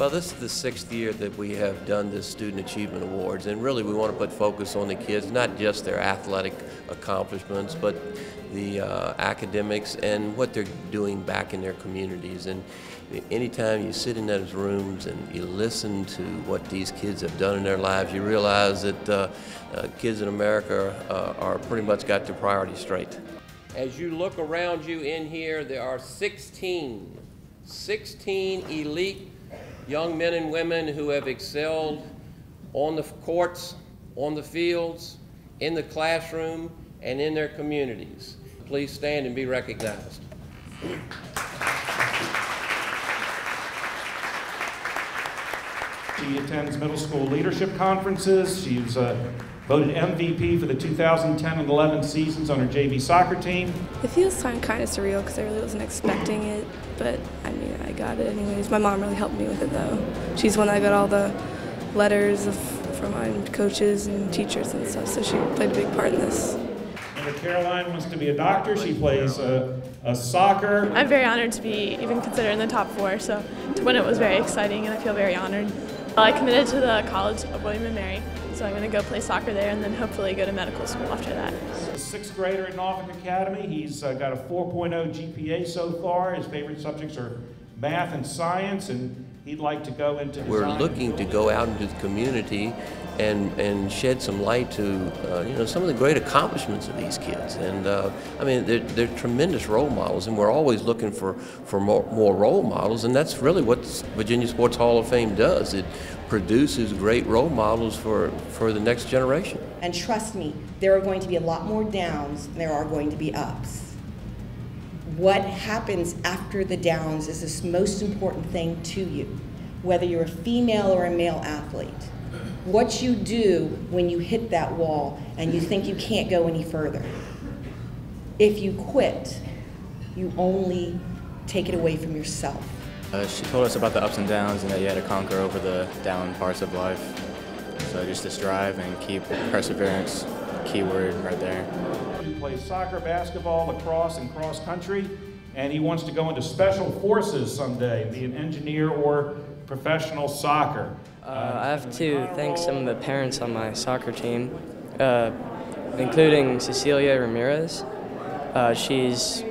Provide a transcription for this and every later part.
Well, this is the sixth year that we have done this Student Achievement Awards, and really we want to put focus on the kids, not just their athletic accomplishments, but the uh, academics and what they're doing back in their communities. And anytime you sit in those rooms and you listen to what these kids have done in their lives, you realize that uh, uh, kids in America uh, are pretty much got their priorities straight. As you look around you in here, there are 16, 16 elite young men and women who have excelled on the courts, on the fields, in the classroom, and in their communities. Please stand and be recognized. She attends middle school leadership conferences. She's uh, voted MVP for the 2010 and 11 seasons on her JV soccer team. It feels kind of surreal because I really wasn't expecting it, but I mean, I got it anyways. My mom really helped me with it though. She's the one that got all the letters of, from my coaches and teachers and stuff, so she played a big part in this. And if Caroline wants to be a doctor. She plays uh, uh, soccer. I'm very honored to be even considered in the top four, so to win it was very exciting and I feel very honored. I committed to the College of William & Mary, so I'm going to go play soccer there and then hopefully go to medical school after that. Sixth grader at Norfolk Academy. He's uh, got a 4.0 GPA so far. His favorite subjects are math and science, and he'd like to go into We're looking to go out into the community and, and shed some light to uh, you know some of the great accomplishments of these kids. And uh, I mean, they're, they're tremendous role models, and we're always looking for, for more, more role models, and that's really what Virginia Sports Hall of Fame does. It produces great role models for, for the next generation. And trust me, there are going to be a lot more downs than there are going to be ups. What happens after the downs is the most important thing to you, whether you're a female or a male athlete what you do when you hit that wall and you think you can't go any further. If you quit, you only take it away from yourself. Uh, she told us about the ups and downs and that you had to conquer over the down parts of life. So just to strive and keep perseverance, keyword right there. He plays soccer, basketball, lacrosse, and cross country, and he wants to go into special forces someday, be an engineer or professional soccer. Uh, I have to thank some of the parents on my soccer team, uh, including Cecilia Ramirez. Uh, she's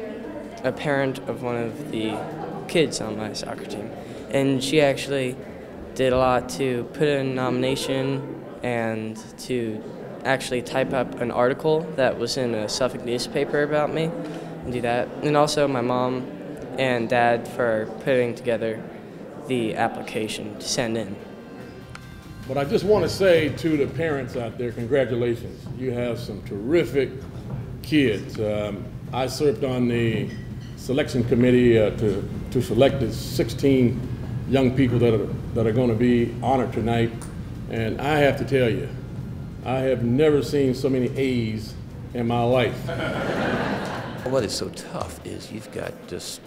a parent of one of the kids on my soccer team, and she actually did a lot to put in a nomination and to actually type up an article that was in a Suffolk newspaper about me and do that. And also my mom and dad for putting together the application to send in. But I just want to say to the parents out there, congratulations. You have some terrific kids. Um, I served on the selection committee uh, to, to select the 16 young people that are, that are going to be honored tonight. And I have to tell you, I have never seen so many A's in my life. what is so tough is you've got just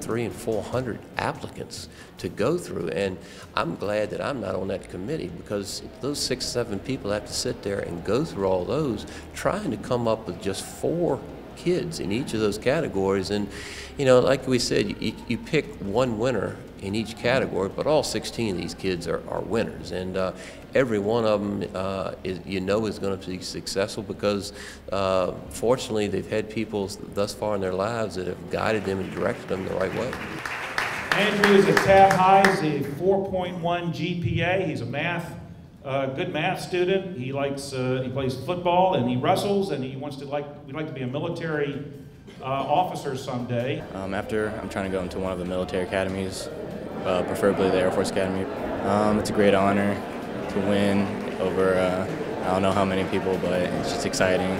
three and four hundred applicants to go through. And I'm glad that I'm not on that committee because those six, seven people have to sit there and go through all those, trying to come up with just four kids in each of those categories. And, you know, like we said, you, you pick one winner in each category, but all 16 of these kids are, are winners. And uh, every one of them, uh, is, you know, is going to be successful because, uh, fortunately, they've had people thus far in their lives that have guided them and directed them the right way. Andrew is a Tabb High. He's a 4.1 GPA. He's a math, uh, good math student. He likes, uh, he plays football and he wrestles and he wants to like, we'd like to be a military uh, officer someday. Um, after, I'm trying to go into one of the military academies, uh, preferably the Air Force Academy. Um, it's a great honor to win over, uh, I don't know how many people, but it's just exciting.